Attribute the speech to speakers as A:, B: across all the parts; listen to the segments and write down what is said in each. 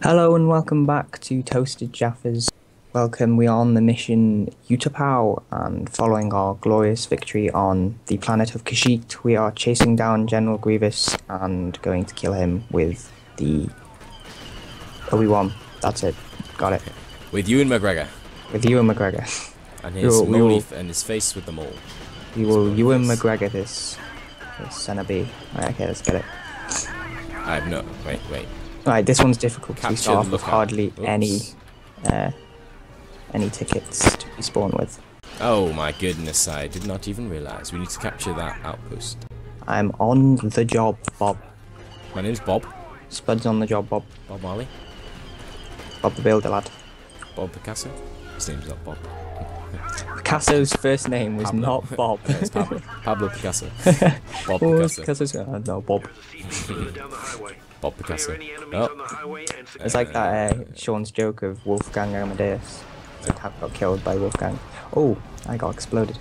A: Hello and welcome back to Toasted Jaffas. Welcome, we are on the mission Utapau and following our glorious victory on the planet of Kashyyyk, we are chasing down General Grievous and going to kill him with the Obi-Wan. That's it. Got it.
B: With Ewan McGregor
A: With Ewan McGregor.
B: and his
A: will- will-
B: and his face with the mole.
A: We will
B: Spoilers.
A: Ewan McGregor this. This Kenobi. Right, okay, let's get it.
B: I have no. Wait, wait.
A: Right, this one's difficult because we
B: Capture
A: start off with hardly
B: Oops.
A: any uh, any tickets to be spawned with.
B: Oh my goodness! I did not even realize we need to capture that outpost.
A: I'm on the job, Bob.
B: My name's Bob.
A: Spud's on the job, Bob.
B: Bob Marley.
A: Bob the Builder lad.
B: Bob Picasso. His name's not Bob.
A: Picasso's first name was
B: Pablo.
A: not Bob.
B: No, it's Pablo. Pablo Picasso. Bob Picasso.
A: Picasso's uh, no, Bob.
B: Bob Picasso. Oh,
A: It's like that uh, Sean's joke of Wolfgang Amadeus. It's like got killed by Wolfgang. Oh, I got exploded.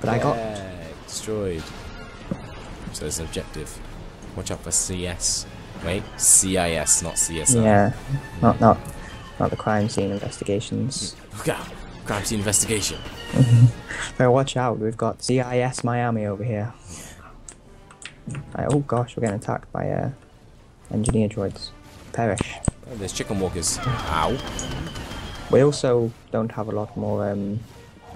A: But I got
B: destroyed. So there's an objective. Watch out for CS. Wait, CIS, not CSI.
A: yeah, not not not the crime scene investigations.
B: Look out! Crime scene investigation.
A: Better watch out. We've got CIS Miami over here. I, oh gosh, we're getting attacked by uh, engineer droids. Perish.
B: Oh, there's chicken walkers. Ow.
A: We also don't have a lot more um,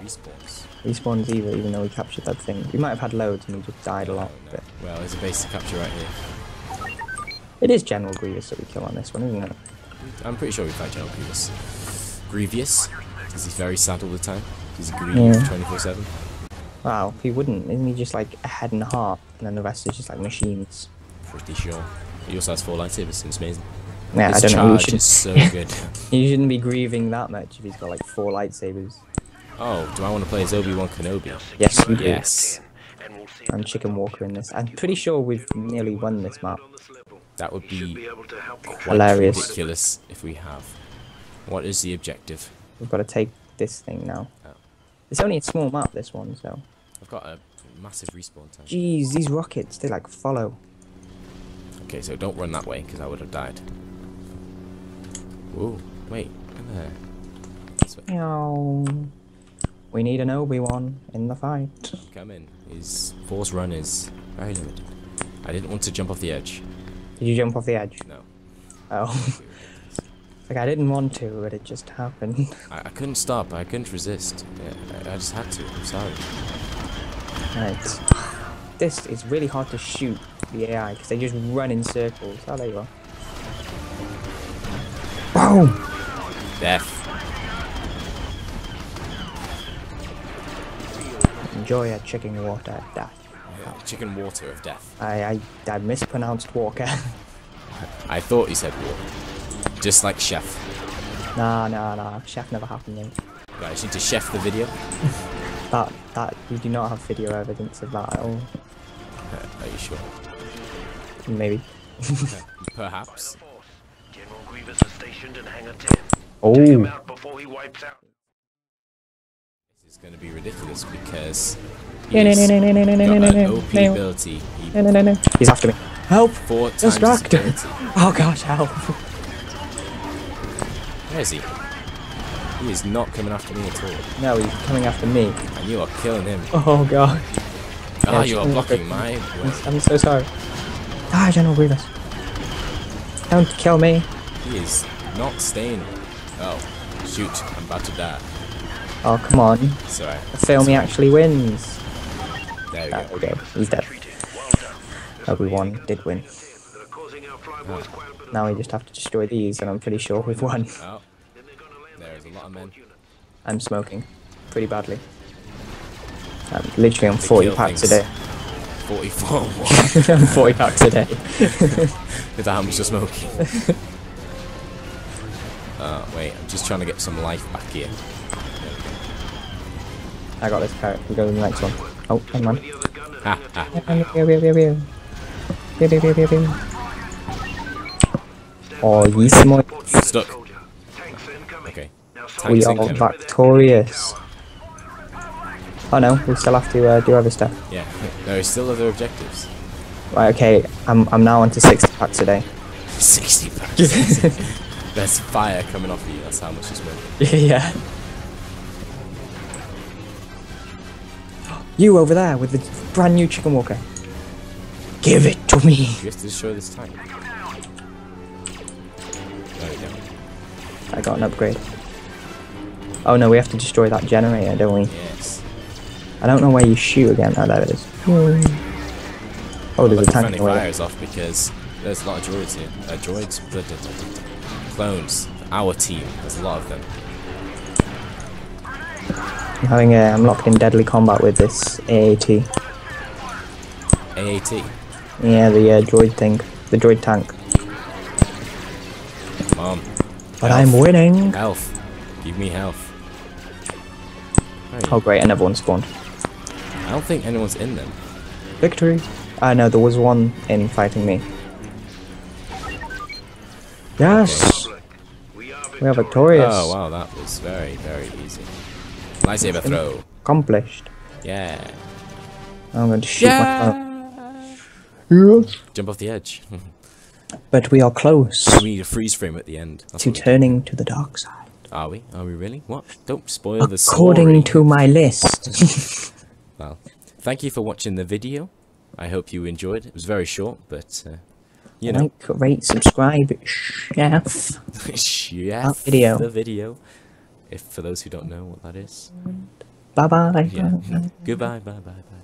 B: Respawns.
A: respawns either, even though we captured that thing. We might have had loads and we just died a lot.
B: No, no.
A: But
B: Well, there's a base to capture right here.
A: it is General Grievous that we kill on this one, isn't it?
B: I'm pretty sure we fight General Grievous. Grievous? Is he very sad all the time? He's grieved
A: Yeah.
B: 24 7?
A: Wow, he wouldn't. Isn't he just like a head and a heart, and then the rest is just like machines?
B: Pretty sure. He also has four lightsabers, it's amazing.
A: Yeah,
B: His
A: I don't know. You,
B: charge
A: should,
B: is so good.
A: you shouldn't be grieving that much if he's got like four lightsabers.
B: oh, do I want to play as Obi Wan Kenobi?
A: Yes, we do.
B: Yes.
A: I'm Chicken Walker in this. I'm pretty sure we've nearly won this map.
B: That would be quite
A: Hilarious.
B: ridiculous if we have. What is the objective?
A: We've got to take this thing now.
B: Oh.
A: It's only a small map, this one, so.
B: I've got a massive respawn time.
A: Jeez, these rockets, they like follow.
B: Okay, so don't run that way, because I would have died. Whoa, wait, come there. This way.
A: We need an Obi-Wan in the fight.
B: Come in. His force run is very limited. I didn't want to jump off the edge.
A: Did you jump off the edge?
B: No.
A: Oh. like I didn't want to, but it just happened.
B: I, I couldn't stop. I couldn't resist. Yeah, I, I just had to. I'm sorry.
A: right. This is really hard to shoot the AI because they just run in circles. Oh, there you are. Boom!
B: Death.
A: Enjoy a chicken water death.
B: Yeah, chicken water of death.
A: I, I, I mispronounced Walker.
B: I thought he said water. Just like chef.
A: nah, nah, nah. Chef never happened, mate.
B: Right, I just need to chef the video.
A: That, that, we do not have video evidence of that at all.
B: Uh, are you sure?
A: Maybe.
B: Perhaps.
C: General Grievous is stationed in Hangar 10. Take him
A: Oh,
C: out before he wipes out.
B: This is going to be ridiculous because he's got an OP ability.
A: He's after me. Help!
B: four times his
A: Distract! Oh gosh, help!
B: Where is he? He is not coming after me at all.
A: No, he's coming after me.
B: And you are killing him.
A: Oh god.
B: Ah,
A: Yeah,
B: you are blocking my
A: I'm. I'm so sorry. Ah, General Grievous. Don't kill me.
B: He is not staying. Oh, shoot. I'm about to die.
A: Oh, come on.
B: Sorry.
A: The film he actually wins.
B: There we
A: Ah,
B: go.
A: okay, he's dead.
C: Well
A: did win.
C: They're causing our flyboys quite a bit of
A: Now we just have to destroy these and I'm pretty sure we've won.
B: Oh,
C: Then they're gonna land
B: there is a lot of men.
A: I'm smoking. Pretty badly. I'm literally on 40
B: kill
A: packs a day.
B: 44 what?
A: I'm 40 packs a day.
B: With how much you're smoking. Oh, wait. I'm just trying to get some life back here.
A: I got this carrot. We go to the next one. Oh, hang on. pew, pew. Oh, yes, my.
B: Stuck.
C: soldier. Tanks.
B: Okay.
A: we are
B: incoming.
A: victorious. Oh no, we still have to uh, do other stuff.
B: Yeah. There are still other objectives.
A: Right, okay, I'm, I'm now on to 60 packs a day.
B: 60 packs? There's fire coming off you, that's how much it's worth.
A: yeah. You over there with the brand new chicken walker. Give it to me.
B: You have to destroy this tank. There we go.
A: I got an upgrade. Oh no, we have to destroy that generator, don't we?
B: Yes.
A: I don't know where you shoot again. Oh, there it is. Oh, there's a
B: But the
A: tank
B: friendly
A: away.
B: fire is off because there's a lot of droids here. Uh, droids? Clones. Our team. There's a lot of them.
A: I'm having a, I'm locked in deadly combat with this AAT.
B: AAT.
A: Yeah, the uh, droid thing, the droid tank.
B: Mom.
A: But I'm winning.
B: Health. Give me health.
A: Oh great, another one spawned.
B: I don't think anyone's in them.
A: Victory. Ah, I know there was one in fighting me. Yes,
C: We are
A: we are
C: victorious.
A: victorious.
B: Oh wow, that was very, very easy. Lightsaber throw.
A: Accomplished.
B: Yeah.
A: I'm going to shoot my Yes.
B: Jump off the edge.
A: But we are close
B: we need a freeze frame at the end. That's
A: to turning to the dark side.
B: Are we? Are we really? What? Don't spoil the
A: According to my list.
B: Well, thank you for watching the video. I hope you enjoyed. It was very short, but uh, you know,
A: like, rate, subscribe, chef.
B: chef
A: video.
B: the video. If for those who don't know what that is,
A: Bye bye.
B: yeah. Goodbye, bye, bye, bye.